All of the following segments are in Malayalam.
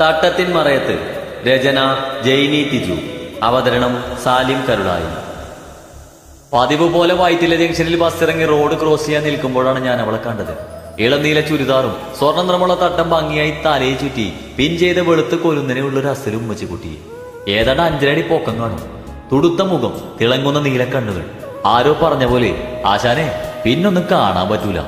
തട്ടത്തിൻ മറയത്ത്. രചന ജൈനി തിജു. അവതരണം സാലിം കരുളായി പതിവ് പോലെ വൈറ്റില ജംഗ്ഷനിൽ ബസ് ഇറങ്ങി റോഡ് ക്രോസ് ചെയ്യാൻ നിൽക്കുമ്പോഴാണ് ഞാൻ അവളെ കണ്ടത്. ഇളനീല ചുരിദാറും സ്വർണ നിറമുള്ള തട്ടം ഭംഗിയായി തലയെ ചുറ്റി പിൻ ചെയ്ത വെളുത്ത് കൊരുന്നതിനുള്ള ഒരു അസലും ഉമ്മച്ചുകുട്ടി ഏതാണ്ട് അഞ്ചരടി പൊക്കം കാണും. തുടുത്ത മുഖം തിളങ്ങുന്ന നീലക്കണ്ണുകൾ ആരോ പറഞ്ഞ പോലെ ആശാനെ പിന്നൊന്നും കാണാൻ പറ്റൂല.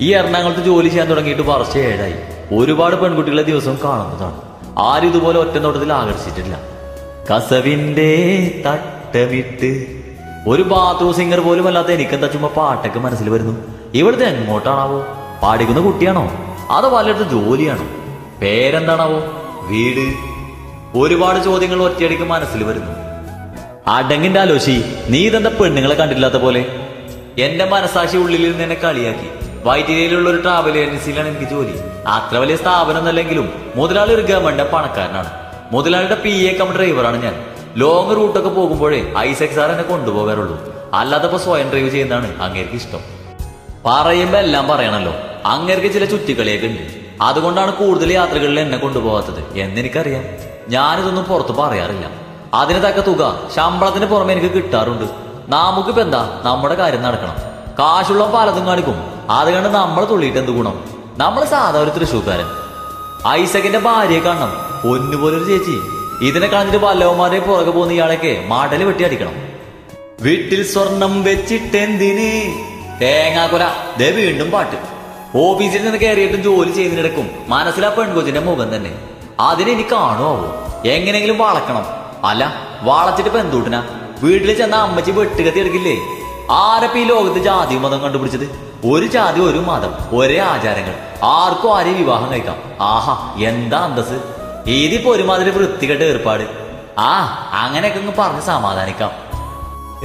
ഈ എറണാകുളത്ത് ജോലി ചെയ്യാൻ തുടങ്ങിയിട്ട് വർഷം ഏഴായി. ഒരുപാട് പെൺകുട്ടികളെ ദിവസവും കാണുന്നതാണ്. ആരും ഇതുപോലെ ഒറ്റ നോട്ടത്തിൽ ആകർഷിച്ചിട്ടില്ല. കസവിന്റെ തട്ടമിട്ട് ഒരു ബാത്റൂം സിംഗർ പോലും അല്ലാത്ത എനിക്കെന്താ ചുമ്മാ പാട്ടൊക്കെ മനസ്സിൽ വരുന്നു? ഇവിടുത്തെ എങ്ങോട്ടാണാവോ? പാടിക്കുന്ന കുട്ടിയാണോ? അതോ പലയിടത്ത് ജോലിയാണോ? പേരെന്താണാവോ? വീട്? ഒരുപാട് ചോദ്യങ്ങൾ ഒറ്റയടിക്ക് മനസ്സിൽ വരുന്നു. അടങ്ങിന്റെ ആലോചി നീ ഇതെന്താ പെണ്ണുങ്ങളെ കണ്ടില്ലാത്ത പോലെ? എന്റെ മനസാക്ഷി ഉള്ളിൽ നിന്ന് എന്നെ കളിയാക്കി. വൈറ്റിലുള്ള ഒരു ട്രാവൽ ഏജൻസിയിലാണ് എനിക്ക് ജോലി. അത്ര വലിയ സ്ഥാപനം എന്നല്ലെങ്കിലും മുതലാളി ഒരു ഗവൺമെന്റ് പണക്കാരനാണ്. മുതലാളിയുടെ പി എ കം ഡ്രൈവറാണ് ഞാൻ. ലോങ് റൂട്ടൊക്കെ പോകുമ്പോഴേ ഐസക് സാർ എന്നെ കൊണ്ടുപോകാറുള്ളൂ. അല്ലാത്തപ്പോ സ്വയം ഡ്രൈവ് ചെയ്യുന്നതാണ് അങ്ങേർക്ക് ഇഷ്ടം. പറയുമ്പോ എല്ലാം പറയണല്ലോ. അങ്ങേർക്ക് ചില ചുറ്റിക്കളിയൊക്കെ ഉണ്ട്. അതുകൊണ്ടാണ് കൂടുതൽ യാത്രകളിൽ എന്നെ കൊണ്ടുപോകാത്തത്. എന്നെനിക്കറിയാം. ഞാനിതൊന്നും പുറത്ത് പറയാറില്ല. അതിന് തക്ക തുക ശമ്പളത്തിന് പുറമെ എനിക്ക് കിട്ടാറുണ്ട്. നമുക്കിപ്പോ എന്താ നമ്മുടെ കാര്യം നടക്കണം. കാശുള്ള പലതും കാണിക്കും. അത് കണ്ട് നമ്മൾ തുള്ളിയിട്ട് എന്ത് ഗുണം? നമ്മൾ സാധാ ഒരു തൃശ്ശൂക്കാരൻ ഐസക്കിന്റെ ഭാര്യയെ കാണണം. പൊന്നുപോലൊരു ചേച്ചി. ഇതിനെ കളഞ്ഞിട്ട് പല്ലവന്മാരെ പുറകെ പോകുന്ന ഇയാളൊക്കെ മാടൽ വെട്ടി അടിക്കണം. വീട്ടിൽ സ്വർണം വെച്ചിട്ടെന്തിന്? തേങ്ങാക്കുല. ദേ വീണ്ടും പാട്ട്. ഓഫീസിൽ നിന്ന് കയറിയിട്ടും ജോലി ചെയ്യുന്നതിനിടക്കും മനസ്സിലാ പെൺകൊച്ചിന്റെ മുഖം തന്നെ. അതിനെ ഇനി കാണുമാവോ എങ്ങനെങ്കിലും വളക്കണം. അല്ല വളച്ചിട്ട് ഇപ്പൊ എന്തൂട്ടിനാ? വീട്ടിൽ ചെന്ന അമ്മച്ചി വെട്ടുകത്തി എടുക്കില്ലേ? ആരപ്പ ഈ ലോകത്ത് ജാതി മതം കണ്ടുപിടിച്ചത്? ഒരു ജാതി ഒരു മതം ഒരേ ആചാരങ്ങൾ. ആർക്കും ആരെയും വിവാഹം കഴിക്കാം. ആഹാ എന്താ അന്തസ് ഇതിപ്പോ ഒരുമാതിരി വൃത്തികെട്ട ഏർപ്പാട്. ആ അങ്ങനെയൊക്കെ ഒന്ന് പറഞ്ഞ് സമാധാനിക്കാം.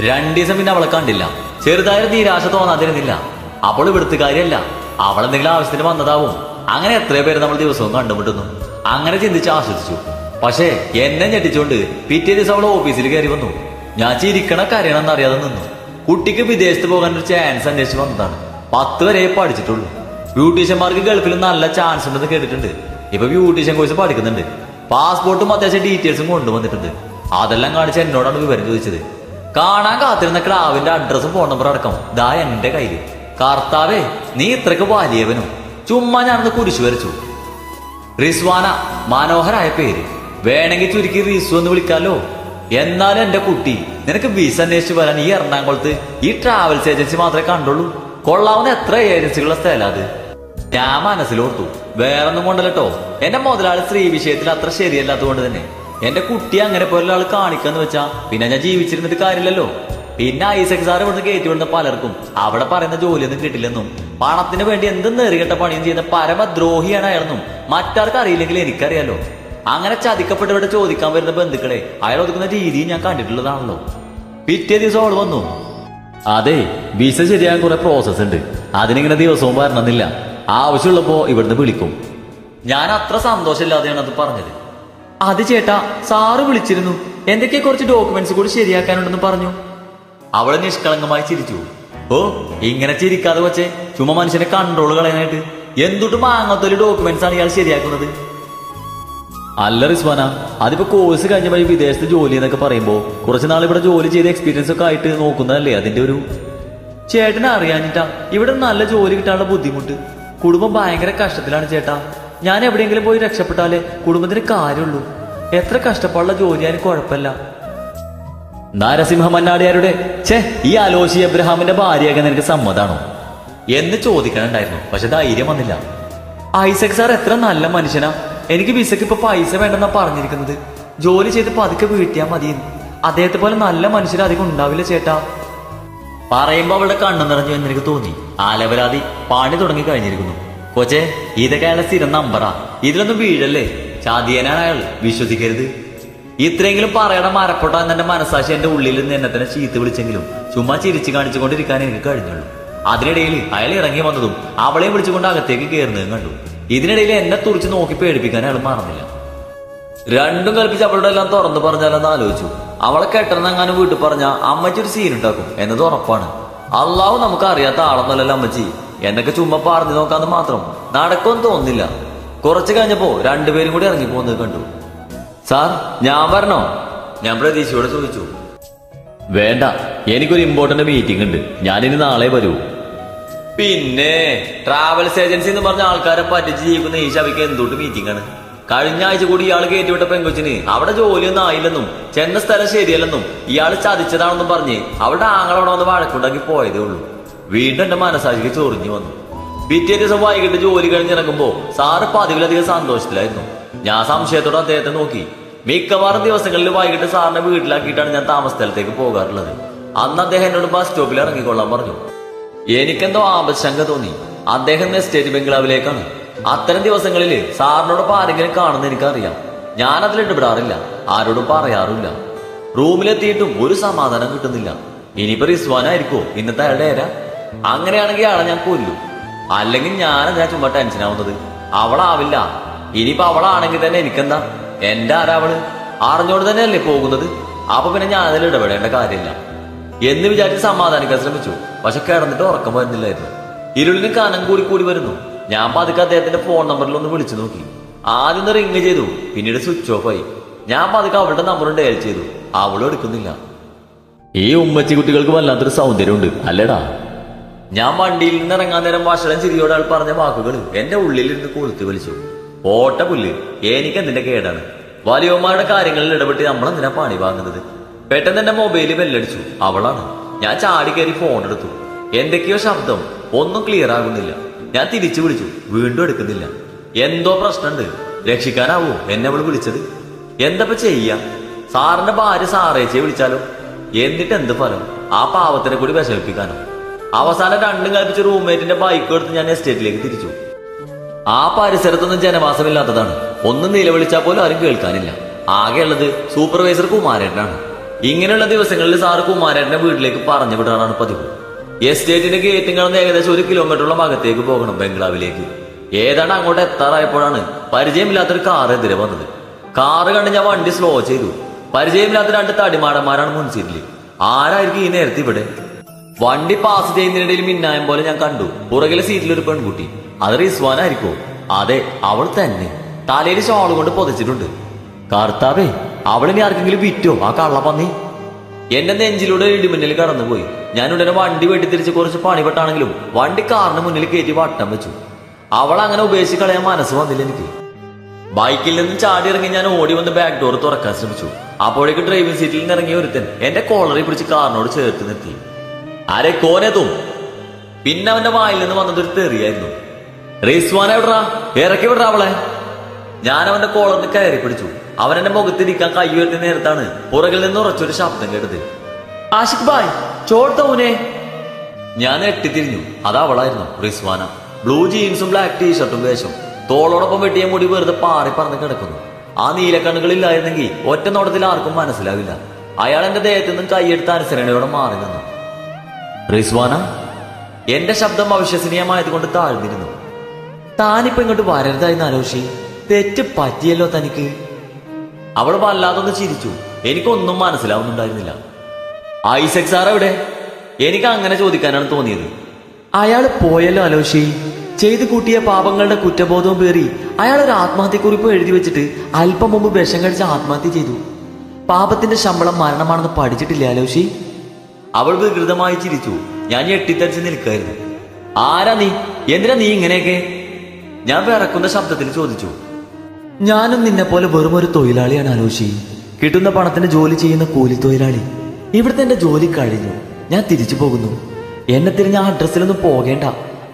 രണ്ടു ദിവസം പിന്നെ അവളെ കണ്ടില്ല. ചെറുതായൊരു നിരാശ തോന്നാതിരുന്നില്ല. അവൾ ഇവിടുത്തെ കാര്യമല്ല. അവളെന്തെങ്കിലും ആവശ്യത്തിന് വന്നതാവും. അങ്ങനെ എത്രയോ പേര് നമ്മൾ ദിവസവും കണ്ടുമുട്ടുന്നു. അങ്ങനെ ചിന്തിച്ച് ആശ്വസിച്ചു. പക്ഷേ എന്നെ ഞെട്ടിച്ചുകൊണ്ട് പിറ്റേ ദിവസം അവൾ ഓഫീസിൽ കയറി വന്നു. ഞാൻ ചിരിക്കണ കരയണമെന്ന് അറിയാതെ നിന്നു. കുട്ടിക്ക് വിദേശത്ത് പോകാൻ ഒരു ചാൻസ് അന്വേഷിച്ച് വന്നതാണ്. പത്ത് വരെ പഠിച്ചിട്ടുള്ളൂ. ബ്യൂട്ടീഷ്യന്മാർക്ക് ഗൾഫിൽ നല്ല ചാൻസ് ഉണ്ടെന്ന് കേട്ടിട്ടുണ്ട്. ഇപ്പൊ ബ്യൂട്ടീഷ്യൻ കോഴ്സ് പഠിക്കുന്നുണ്ട്. പാസ്പോർട്ടും അത്യാവശ്യം ഡീറ്റെയിൽസും കൊണ്ടുവന്നിട്ടുണ്ട്. അതെല്ലാം കാണിച്ച് എന്നോടാണ് വിവരം ചോദിച്ചത്. കാണാൻ കാത്തിരുന്ന ക്ലാവിന്റെ അഡ്രസ്സും ഫോൺ നമ്പർ അടക്കം. ദാ എന്റെ കയ്യിൽ കർത്താവേ നീ ഇത്രക്ക് വലിയവനും. ചുമ്മാ ഞാനൊന്ന് കുരിശു വരച്ചു. റിസ്വാന മനോഹരായ പേര്. വേണമെങ്കിൽ ചുരുക്കി റിസു എന്ന് വിളിക്കാലോ. എന്നാലും എന്റെ കുട്ടി നിനക്ക് വിസ അന്വേഷിച്ച് വരാൻ ഈ എറണാകുളത്ത് ഈ ട്രാവൽസ് ഏജൻസി മാത്രമേ കണ്ടുള്ളൂ. കൊള്ളാവുന്ന എത്ര ഏജൻസികളുടെ സ്ഥലം അത്? ഞാൻ മനസ്സിലോർത്തു. വേറൊന്നും കൊണ്ടല്ലോ എന്റെ മുതലാളി സ്ത്രീ വിഷയത്തിൽ അത്ര ശരിയല്ലാത്തതുകൊണ്ട് തന്നെ. എന്റെ കുട്ടി അങ്ങനെ പോലെ ആൾ കാണിക്കാന്ന് വെച്ചാ പിന്നെ ഞാൻ ജീവിച്ചിരുന്നിട്ട് കാര്യമില്ലല്ലോ. പിന്നെ ഐസക് സാർ ഇവിടുന്ന് കയറ്റി വിടുന്ന പലർക്കും അവിടെ പറയുന്ന ജോലിയൊന്നും കിട്ടില്ലെന്നും പണത്തിന് വേണ്ടി എന്തും നേറികെട്ട പണിയും ചെയ്യുന്ന പരമദ്രോഹിയാണ് അയാളെന്നും മറ്റാർക്ക് അറിയില്ലെങ്കിൽ എനിക്കറിയാലോ. അങ്ങനെ ചതിക്കപ്പെട്ടവരുടെ ചോദിക്കാൻ വരുന്ന ബന്ധുക്കളെ അയാൾ ഒതുക്കുന്ന രീതി ഞാൻ കണ്ടിട്ടുള്ളതാണല്ലോ. പിറ്റേ ദിവസം അവൾ വന്നു. അതെ വിസ ശരിയാകാൻ കുറെ പ്രോസസ് ഉണ്ട്. അതിനിങ്ങനെ ദിവസവും വരണമെന്നില്ല. ആവശ്യമുള്ളപ്പോ ഇവിടുന്ന് വിളിക്കും. ഞാൻ അത്ര സന്തോഷമില്ലാതെയാണ് അത് പറഞ്ഞത്. അത് ചേട്ടാ സാറ് വിളിച്ചിരുന്നു. എന്തൊക്കെ കുറച്ച് ഡോക്യുമെന്റ്സ് കൂടി ശരിയാക്കാനുണ്ടെന്ന് പറഞ്ഞു. അവളെ നിഷ്കളങ്കമായി ചിരിച്ചു. ഓ ഇങ്ങനെ ചിരിക്കാതെ വച്ചേ. ചുമ്മാ മനുഷ്യനെ കൺട്രോൾ കളയാനായിട്ട്. എന്തുട്ട് മാങ്ങാത്തൊരു ഡോക്യുമെന്റ്സ് ആണ് ഇയാൾ ശരിയാക്കുന്നത്? അല്ല റിസ്വാന അതിപ്പോ കോഴ്സ് കഴിഞ്ഞ വഴി വിദേശത്ത് ജോലി എന്നൊക്കെ പറയുമ്പോ കുറച്ച് നാൾ ഇവിടെ ജോലി ചെയ്ത എക്സ്പീരിയൻസ് ഒക്കെ ആയിട്ട് നോക്കുന്നതല്ലേ അതിന്റെ ഒരു ചേട്ടനെ അറിയാഞ്ഞിട്ടാ ഇവിടെ നല്ല ജോലി കിട്ടാനുള്ള ബുദ്ധിമുട്ട്. കുടുംബം ഭയങ്കര കഷ്ടത്തിലാണ് ചേട്ടാ. ഞാൻ എവിടെയെങ്കിലും പോയി രക്ഷപ്പെട്ടാലേ കുടുംബത്തിന് കാര്യമുള്ളൂ. എത്ര കഷ്ടപ്പാടുള്ള ജോലിയാലും കുഴപ്പമില്ല. നരസിംഹ മന്നാടിയാരുടെ ഛേ ഈ ആലോചി എബ്രഹാമിന്റെ ഭാര്യയൊക്കെ നിനക്ക് സമ്മതാണോ? എന്ന് ചോദിക്കണുണ്ടായിരുന്നു പക്ഷെ ധൈര്യം വന്നില്ല. ഐസക് സാർ എത്ര നല്ല മനുഷ്യനാ. എനിക്ക് വിസക്ക് ഇപ്പൊ പൈസ വേണ്ടെന്നാ പറഞ്ഞിരിക്കുന്നത്. ജോലി ചെയ്ത് പതുക്കെ വീട്ടിയാ മതി അദ്ദേഹത്തെ പോലെ നല്ല മനുഷ്യർ അധികം ഉണ്ടാവില്ല ചേട്ടാ. പറയുമ്പോ അവളുടെ കണ്ണു നിറഞ്ഞു എന്ന് എനിക്ക് തോന്നി. ആലവരാതി പാണി തുടങ്ങി കഴിഞ്ഞിരിക്കുന്നു. കൊച്ചെ ഇതൊക്കെ അയാളെ സ്ഥിരം നമ്പറാ. ഇതിലൊന്നും വീഴല്ലേ? ചാതിയനാണ് അയാൾ. വിശ്വസിക്കരുത്. ഇത്രയെങ്കിലും പറയണ മരപ്പൊട്ട എന്നെ മനസാക്ഷി എന്റെ ഉള്ളിൽ നിന്ന് എന്നെ തന്നെ ചീത്ത വിളിച്ചെങ്കിലും ചുമ്മാ ചിരിച്ചു കാണിച്ചുകൊണ്ടിരിക്കാൻ എനിക്ക് കഴിഞ്ഞുള്ളൂ. അതിനിടയിൽ അയാൾ ഇറങ്ങി വന്നതും അവളെ വിളിച്ചുകൊണ്ട് അകത്തേക്ക് കയറുന്നതും കണ്ടു. ഇതിനിടയിൽ എന്നെ തുറിച്ച് നോക്കി പേടിപ്പിക്കാൻ അയാൾ മറന്നില്ല. രണ്ടും കൽപ്പിച്ച് അവളുടെ എല്ലാം തുറന്നു പറഞ്ഞാലെന്ന് ആലോചിച്ചു. അവളെ കെട്ടണമെന്നെങ്ങാനും വീട്ടിൽ പറഞ്ഞ അമ്മച്ചി ഒരു സീൻ ഉണ്ടാക്കും എന്നത് ഉറപ്പാണ്. അള്ളാഹു നമുക്ക് അറിയാത്ത ആളൊന്നുമല്ലല്ലോ അമ്മച്ചി. എന്നൊക്കെ ചുമ്മാ പറഞ്ഞു നോക്കാന്ന് മാത്രം. നടക്കുമെന്ന് തോന്നുന്നില്ല. കുറച്ച് കഴിഞ്ഞപ്പോ രണ്ടുപേരും കൂടി ഇറങ്ങി പോകുന്നത് കണ്ടു. സാർ ഞാൻ വരണോ? ഞാൻ പ്രതീക്ഷയോട് ചോദിച്ചു. വേണ്ട. എനിക്കൊരു ഇമ്പോർട്ടന്റ് മീറ്റിംഗ് ഉണ്ട്. ഞാനിനി നാളെ വരൂ. പിന്നെ ട്രാവൽസ് ഏജൻസി എന്ന് പറഞ്ഞ ആൾക്കാരെ പറ്റിച്ച് ജീവിക്കുന്ന ഈ ശവിക്ക് എന്തുകൊണ്ട് മീറ്റിംഗ് ആണ്? കഴിഞ്ഞ ആഴ്ച കൂടി ഇയാൾ കയറ്റിവിട്ട പെങ്കൊച്ചിന് അവിടെ ജോലിയൊന്നും ആയില്ലെന്നും ചെന്ന സ്ഥലം ശരിയല്ലെന്നും ഇയാൾ ചതിച്ചതാണെന്നും പറഞ്ഞ് അവിടെ ആങ്ങളവിടെ വന്ന് വഴക്കുണ്ടാക്കി പോയതേ ഉള്ളൂ. വീണ്ടും എന്റെ മനസ്സാക്കി ചൊറിഞ്ഞു വന്നു. പിറ്റേ ദിവസം വൈകിട്ട് ജോലി കഴിഞ്ഞിറങ്ങുമ്പോ സാറ് പതിവിലധികം സന്തോഷത്തിലായിരുന്നു. ഞാൻ സംശയത്തോടെ അദ്ദേഹത്തെ നോക്കി. മിക്കവാറും ദിവസങ്ങളിൽ വൈകിട്ട് സാറിനെ വീട്ടിലാക്കിയിട്ടാണ് ഞാൻ താമസ സ്ഥലത്തേക്ക് പോകാറുള്ളത്. അന്ന് അദ്ദേഹം എന്നോട് ബസ് സ്റ്റോപ്പിൽ ഇറങ്ങിക്കൊള്ളാൻ പറഞ്ഞു. എനിക്കെന്തോ ആപശങ്ക തോന്നി. അദ്ദേഹം സ്റ്റേറ്റ് ബംഗ്ലാവിലേക്കാണ്. അത്തരം ദിവസങ്ങളിൽ സാറിനോടൊപ്പം ആരെങ്കിലും കാണുന്ന എനിക്കറിയാം. ഞാൻ അതിൽ ഇടപെടാറില്ല. ആരോടും പറയാറില്ല റൂമിലെത്തിയിട്ടും ഒരു സമാധാനം കിട്ടുന്നില്ല. ഇനിയിപ്പോ റിസ്വാനായിരിക്കോ? ഇന്നത്തെ അയാളുടെ ഏര? അങ്ങനെയാണെങ്കിൽ ആളെ ഞാൻ കൊല്ലും. അല്ലെങ്കിൽ ഞാനെന്താ ചുമ്മാ ടെൻഷനാവുന്നത് അവളാവില്ല. ഇനിയിപ്പോ അവളാണെങ്കിൽ തന്നെ എനിക്കെന്താ? എന്റെ ആരാവൾ അറിഞ്ഞോട് തന്നെയല്ലേ പോകുന്നത്? അപ്പൊ പിന്നെ ഞാൻ അതിൽ ഇടപെടേണ്ട കാര്യമില്ല. എന്ന് വിചാരിച്ച് സമാധാനിക്കാൻ ശ്രമിച്ചു. പക്ഷെ കിടന്നിട്ട് ഉറക്കം വരുന്നില്ലായിരുന്നു. ഇരുളിന് കനം കൂടി കൂടി വരുന്നു. ഞാൻ പതുക്കെ അദ്ദേഹത്തിന്റെ ഫോൺ നമ്പറിൽ ഒന്ന് വിളിച്ചു നോക്കി. ആദ്യം ഒന്ന് റിങ് ചെയ്തു. പിന്നീട് സ്വിച്ച് ഓഫ് ആയി. ഞാൻ പതുക്കെ അവളുടെ നമ്പർ ഡയൽ ചെയ്തു. അവളും എടുക്കുന്നില്ല. ഈ ഉമ്മച്ചി കുട്ടികൾക്ക് വല്ലാത്തൊരു സൗന്ദര്യമുണ്ട്. അല്ലേടാ? ഞാൻ വണ്ടിയിൽ നിന്ന് ഇറങ്ങാൻ നേരം വഷളം ചിരിയോട് ആൾ പറഞ്ഞ വാക്കുകൾ എന്റെ ഉള്ളിൽ ഇരുന്ന് കൊളുത്തി വലിച്ചു. ഓട്ട പുല്ല്. എനിക്ക് എന്തിന്റെ കേടാണ്? വലിയമ്മയുടെ കാര്യങ്ങളിൽ ഇടപെട്ട് നമ്മൾ എന്തിനാ പണി വാങ്ങുന്നത്? പെട്ടെന്ന് എന്റെ മൊബൈലിൽ ബെല്ലടിച്ചു. അവളാണ്. ഞാൻ ചാടി കയറി ഫോൺ എടുത്തു. എന്തൊക്കെയോ ശബ്ദം. ഒന്നും ക്ലിയർ ആകുന്നില്ല. ഞാൻ തിരിച്ചു വിളിച്ചു. വീണ്ടും എടുക്കുന്നില്ല. എന്തോ പ്രശ്നമുണ്ട്. രക്ഷിക്കാനാവോ? എന്നെ അവൾ വിളിച്ചത്. എന്തപ്പോ ചെയ്യാ? സാറിന്റെ ഭാര്യ സാറേച്ചയെ വിളിച്ചാലോ? എന്നിട്ട് എന്ത് ഫലം? ആ പാവത്തിനെ കൂടി വിഷമിപ്പിക്കാനോ? അവസാനം രണ്ടും കൽപ്പിച്ച റൂംമേറ്റിന്റെ ബൈക്ക് എടുത്ത് ഞാൻ എസ്റ്റേറ്റിലേക്ക് തിരിച്ചു. ആ പരിസരത്തൊന്നും ജനവാസമില്ലാത്തതാണ്. ഒന്നും നിലവിളിച്ചാൽ പോലും ആരും കേൾക്കാനില്ല. ആകെയുള്ളത് സൂപ്പർവൈസർ കുമാരേട്ടനാണ്. ഇങ്ങനെയുള്ള ദിവസങ്ങളിൽ സാറ് കുമാരേട്ടനെ വീട്ടിലേക്ക് പറഞ്ഞു വിടാനാണ് പതിവ്. എസ്റ്റേറ്റിന്റെ ഗേറ്റും കടന്ന് ഏകദേശം ഒരു കിലോമീറ്ററോളം അകത്തേക്ക് പോകണം ബംഗ്ലാവിലേക്ക്. ഏതാണ്ട് അങ്ങോട്ട് എത്താറായപ്പോഴാണ് പരിചയമില്ലാത്തൊരു കാർ എതിരെ വന്നത്. കാറ് കണ്ട് ഞാൻ വണ്ടി സ്ലോ ചെയ്തു. പരിചയമില്ലാത്ത രണ്ട് തടിമാടന്മാരാണ് മുൻസീറ്റിൽ ആരായിരിക്കും ഈ നേരത്തെ ഇവിടെ? വണ്ടി പാസ് ചെയ്യുന്നതിനിടയിൽ മിന്നായം പോലെ ഞാൻ കണ്ടു. പുറകിലെ സീറ്റിൽ ഒരു പെൺകുട്ടി. അത് റിസ്വാനായിരിക്കോ? അതെ അവൾ തന്നെ. തലയിൽ ഷോൾ കൊണ്ട് പൊതിച്ചിട്ടുണ്ട്. കർത്താവേ അവളിനി ആർക്കെങ്കിലും വിറ്റോ? ആ കള്ളപ്പന്നി എന്റെ നെഞ്ചിലൂടെ ഇടിമിന്നൽ കടന്നുപോയി. ഞാൻ ഉടനെ വണ്ടി വെട്ടിത്തിരിച്ച് കുറച്ച് പണിപ്പെട്ടാണെങ്കിലും വണ്ടി കാറിന് മുന്നിൽ കയറ്റി വട്ടം വെച്ചു. അവൾ അങ്ങനെ ഉപേക്ഷിച്ച് കളയാൻ മനസ്സ് വന്നില്ല എനിക്ക്. ബൈക്കിൽ നിന്ന് ചാടി ഇറങ്ങി ഞാൻ ഓടി വന്ന് ബാക്ക് ഡോർ തുറക്കാൻ ശ്രമിച്ചു. അപ്പോഴേക്ക് ഡ്രൈവിംഗ് സീറ്റിൽ നിന്ന് ഇറങ്ങിയ ഒരുത്തൻ എന്റെ കോളറി പിടിച്ച് കാറിനോട് ചേർത്ത് നിർത്തി. ആരെ കോനെത്തും പിന്നെ അവന്റെ വായിൽ നിന്ന് വന്നത് ഒരു തെറിയായിരുന്നു. റിസ്വാൻ എവിടാ? ഇറക്കി വിടാ അവളെ. ഞാൻ അവന്റെ കോളറിന് കയറി പിടിച്ചു. അവൻ എന്റെ മുഖത്തിരിക്കാൻ കൈ ഉയർത്തിയ നേരത്താണ് പുറകിൽ നിന്ന് ഉറച്ചൊരു ശബ്ദം കേട്ടത്. ആഷിഖ് ബായ് ചോട്ടൂനെ ഞാൻ എട്ടിത്തിരിഞ്ഞു അത് അവളായിരുന്നു റിസ്വാന. ബ്ലൂ ജീൻസും ബ്ലാക്ക് ടീഷർട്ടും വേഷം. തോളോടൊപ്പം വെട്ടിയ മുടി വെറുതെ പാറി പറന്ന് കിടക്കുന്നു. ആ നീലക്കണ്ണുകളില്ലായിരുന്നെങ്കിൽ ഒറ്റ നോട്ടത്തിൽ ആർക്കും മനസ്സിലാവില്ല. അയാൾ എന്റെ ദേഹത്തു നിന്നും കൈയെടുത്ത് അനുസരണയോടെ മാറി നിന്നു. റിസ്വാന എന്റെ ശബ്ദം അവിശ്വസനീയമായതുകൊണ്ട് താഴ്ന്നിരുന്നു. താനിപ്പോ ഇങ്ങോട്ട് വരരുതായിരുന്നു ആലോചി തെറ്റ് പറ്റിയല്ലോ തനിക്ക്. അവൾ വല്ലാതൊന്ന് ചിരിച്ചു. എനിക്കൊന്നും മനസ്സിലാവുന്നുണ്ടായിരുന്നില്ല. ഐസക് സാർ എവിടെ? എനിക്ക് അങ്ങനെ ചോദിക്കാനാണ് തോന്നിയത്. അയാൾ പോയല്ലോ അലോഷി. ചെയ്തു കൂട്ടിയ പാപങ്ങളുടെ കുറ്റബോധവും പേറി അയാൾ ഒരു ആത്മഹത്യക്കുറിപ്പ് എഴുതി വെച്ചിട്ട് അല്പം മുമ്പ് വിഷം കഴിച്ച് ആത്മഹത്യ ചെയ്തു. പാപത്തിന്റെ ശമ്പളം മരണമാണെന്ന് പഠിച്ചിട്ടില്ല അലോഷി? അവൾ വികൃതമായി ചിരിച്ചു. ഞാൻ ഞെട്ടിത്തരിച്ച് നിൽക്കായിരുന്നു. ആരാ നീ? എന്തിനാ നീ ഇങ്ങനെയൊക്കെ? ഞാൻ വിറക്കുന്ന ശബ്ദത്തിൽ ചോദിച്ചു. ഞാനും നിന്നെ പോലെ വെറും ഒരു തൊഴിലാളിയാണ് ആലോചി കിട്ടുന്ന പണത്തിന് ജോലി ചെയ്യുന്ന കൂലി തൊഴിലാളി. ഇവിടുത്തെ എന്റെ ജോലി കഴിഞ്ഞു. ഞാൻ തിരിച്ചു പോകുന്നു. എന്നെ തിരിഞ്ഞ ആ അഡ്രസ്സിലൊന്നും പോകേണ്ട.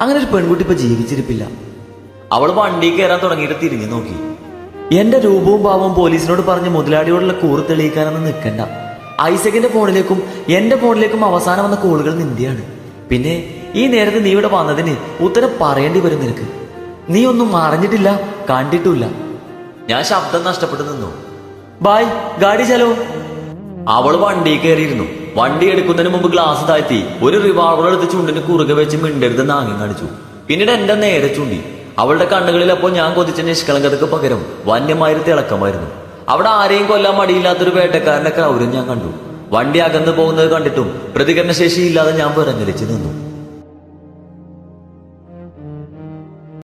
അങ്ങനെ ഒരു പെൺകുട്ടി ഇപ്പൊ ജീവിച്ചിരിപ്പില്ല. അവൾ വണ്ടി കയറാൻ തുടങ്ങിയിട്ട് തിരിഞ്ഞു നോക്കി. എന്റെ രൂപവും ഭാവവും പോലീസിനോട് പറഞ്ഞ് മുതലാളിയോടുള്ള കൂറ് തെളിയിക്കാനൊന്നും നിൽക്കണ്ട. ഐസക്കിന്റെ ഫോണിലേക്കും എന്റെ ഫോണിലേക്കും അവസാനം വന്ന കോളുകൾ നിന്ദിയാണ് പിന്നെ ഈ നേരത്തെ നീ ഇവിടെ വന്നതിന് ഉത്തരം പറയേണ്ടി വരും നിനക്ക്. നീ ഒന്നും അറിഞ്ഞിട്ടില്ല കണ്ടിട്ടില്ല ഞാൻ ശബ്ദം നഷ്ടപ്പെട്ടു നിന്നു. ബായ് ഗാഡി ചലോ. അവൾ വണ്ടി കയറിയിരുന്നു. വണ്ടി എടുക്കുന്നതിന് മുമ്പ് ഗ്ലാസ് താഴ്ത്തി ഒരു റിവാൾവർ എടുത്ത് ചുണ്ടിന് കുറുകെ വെച്ച് മിണ്ടരുതെന്ന് ആംഗ്യം കാണിച്ചു. പിന്നീട് എന്റെ നേരെ ചൂണ്ടി. അവളുടെ കണ്ണുകളിൽ അപ്പോൾ ഞാൻ കൊതിച്ച നിഷ്കളങ്കതക്ക് പകരം വന്യമായൊരു തിളക്കമായിരുന്നു. അവിടെ ആരെയും കൊല്ലാൻ മടിയില്ലാത്തൊരു വേട്ടക്കാരന്റെ ക്രൗര്യം ഞാൻ കണ്ടു. വണ്ടി അകന്നു പോകുന്നത് കണ്ടിട്ടും പ്രതികരണശേഷിയില്ലാതെ ഞാൻ വിറങ്ങലിച്ചു നിന്നു.